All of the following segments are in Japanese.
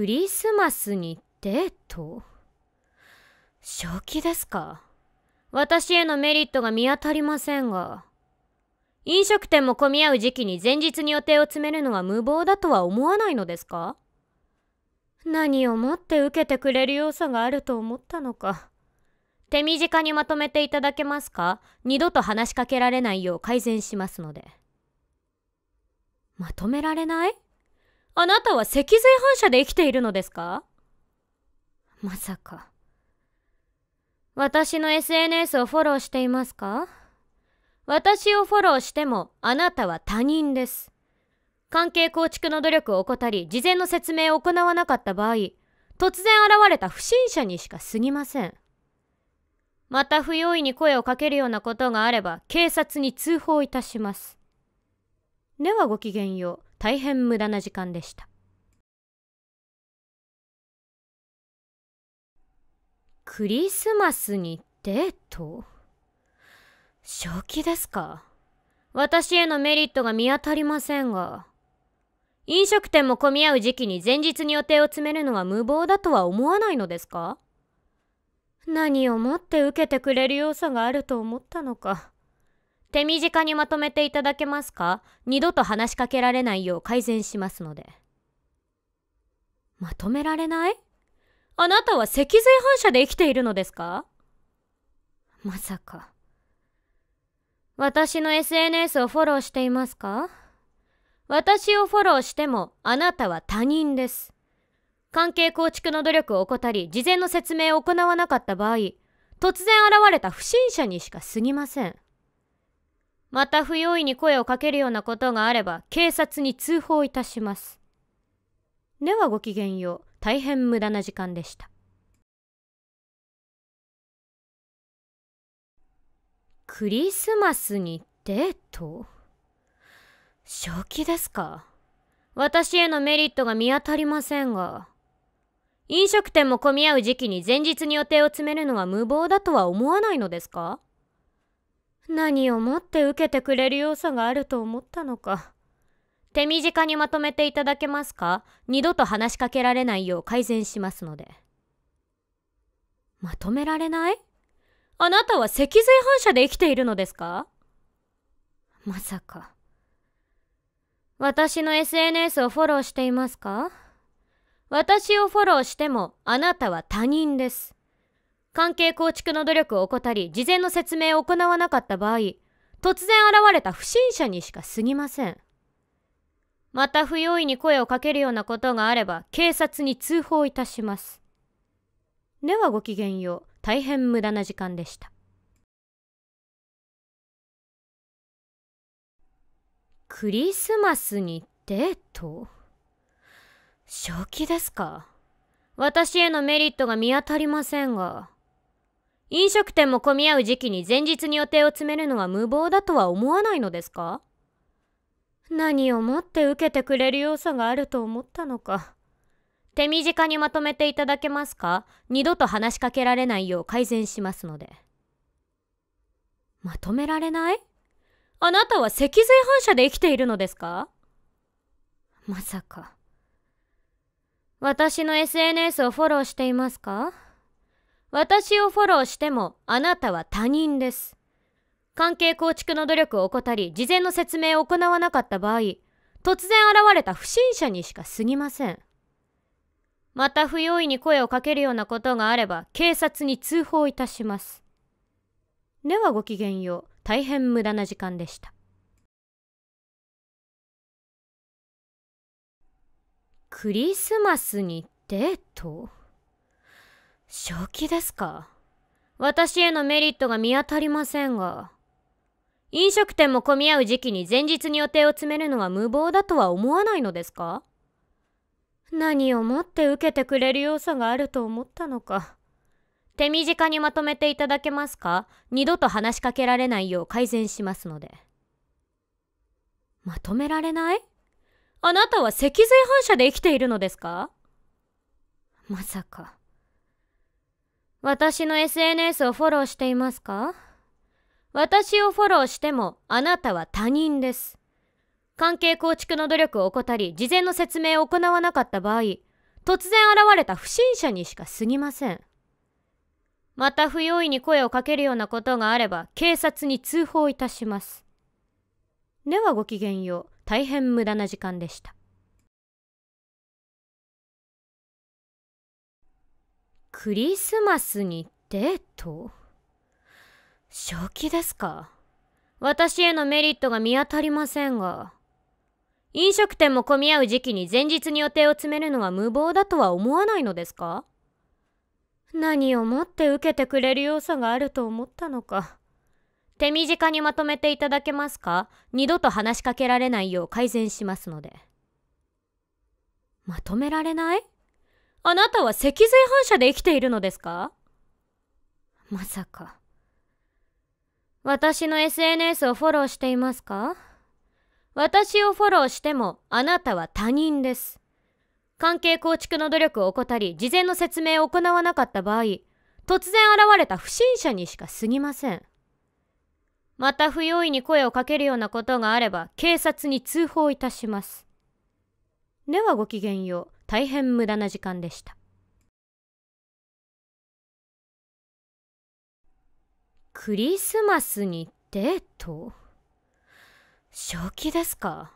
クリスマスにデート正気ですか。私へのメリットが見当たりませんが。飲食店も混み合う時期に前日に予定を詰めるのは無謀だとは思わないのですか。何をもって受けてくれる要素があると思ったのか。手短にまとめていただけますか。二度と話しかけられないよう改善しますので。まとめられない？あなたは脊髄反射で生きているのですか？まさか。私の SNS をフォローしていますか？私をフォローしてもあなたは他人です。関係構築の努力を怠り事前の説明を行わなかった場合突然現れた不審者にしか過ぎません。また不用意に声をかけるようなことがあれば警察に通報いたします。ではごきげんよう。大変無駄な時間でした。クリスマスにデート？正気ですか。私へのメリットが見当たりませんが。飲食店も混み合う時期に前日に予定を詰めるのは無謀だとは思わないのですか？何をもって受けてくれる要素があると思ったのか。手短にまとめていただけますか？二度と話しかけられないよう改善しますので。まとめられない？あなたは脊髄反射で生きているのですか？まさか。私の SNS をフォローしていますか？私をフォローしてもあなたは他人です。関係構築の努力を怠り事前の説明を行わなかった場合突然現れた不審者にしか過ぎません。また不用意に声をかけるようなことがあれば警察に通報いたします。ではごきげんよう。大変無駄な時間でした。クリスマスにデート？正気ですか？私へのメリットが見当たりませんが。飲食店も混み合う時期に前日に予定を詰めるのは無謀だとは思わないのですか？何をもって受けてくれる要素があると思ったのか。手短にまとめていただけますか？二度と話しかけられないよう改善しますので。まとめられない？あなたは脊髄反射で生きているのですか？まさか。私の SNS をフォローしていますか？私をフォローしてもあなたは他人です。関係構築の努力を怠り事前の説明を行わなかった場合突然現れた不審者にしか過ぎません。また不用意に声をかけるようなことがあれば警察に通報いたします。ではごきげんよう。大変無駄な時間でした。クリスマスにデート？正気ですか。私へのメリットが見当たりませんが。飲食店も混み合う時期に前日に予定を詰めるのは無謀だとは思わないのですか？何をもって受けてくれる要素があると思ったのか。手短にまとめていただけますか？二度と話しかけられないよう改善しますので。まとめられない？あなたは脊髄反射で生きているのですか？まさか。私の SNS をフォローしていますか？私をフォローしてもあなたは他人です。関係構築の努力を怠り事前の説明を行わなかった場合突然現れた不審者にしか過ぎません。また不用意に声をかけるようなことがあれば警察に通報いたします。ではごきげんよう大変無駄な時間でした。クリスマスにデート？正気ですか？私へのメリットが見当たりませんが。飲食店も混み合う時期に前日に予定を詰めるのは無謀だとは思わないのですか？何をもって受けてくれる要素があると思ったのか。手短にまとめていただけますか？二度と話しかけられないよう改善しますので。まとめられない？あなたは脊髄反射で生きているのですか？まさか。私の SNS をフォローしていますか？私をフォローしてもあなたは他人です。関係構築の努力を怠り事前の説明を行わなかった場合突然現れた不審者にしか過ぎません。また不用意に声をかけるようなことがあれば警察に通報いたします。ではごきげんよう。大変無駄な時間でした。クリスマスにデート正気ですか？私へのメリットが見当たりませんが。飲食店も混み合う時期に前日に予定を詰めるのは無謀だとは思わないのですか？何をもって受けてくれる要素があると思ったのか。手短にまとめていただけますか？二度と話しかけられないよう改善しますので。まとめられない？あなたは脊髄反射で生きているのですか？まさか私の SNS をフォローしていますか？私をフォローしてもあなたは他人です。関係構築の努力を怠り、事前の説明を行わなかった場合、突然現れた不審者にしか過ぎません。また不用意に声をかけるようなことがあれば、警察に通報いたします。ではごきげんよう。大変無駄な時間でした。クリスマスにデート？正気ですか？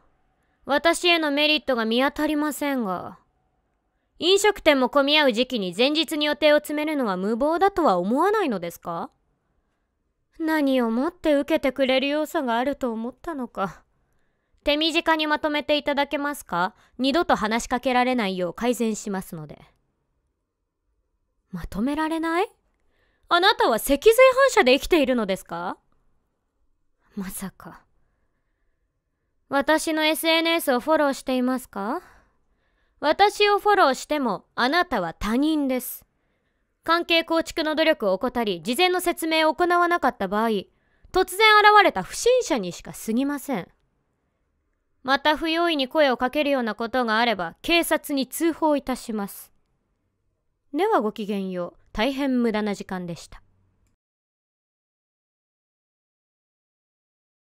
私へのメリットが見当たりませんが。飲食店も混み合う時期に前日に予定を詰めるのは無謀だとは思わないのですか？何をもって受けてくれる要素があると思ったのか。手短にまとめていただけますか？二度と話しかけられないよう改善しますのでまとめられない？あなたは脊髄反射で生きているのですか？まさか。私の SNS をフォローしていますか？私をフォローしてもあなたは他人です。関係構築の努力を怠り、事前の説明を行わなかった場合、突然現れた不審者にしか過ぎません。また不用意に声をかけるようなことがあれば、警察に通報いたします。ではごきげんよう。大変無駄な時間でした。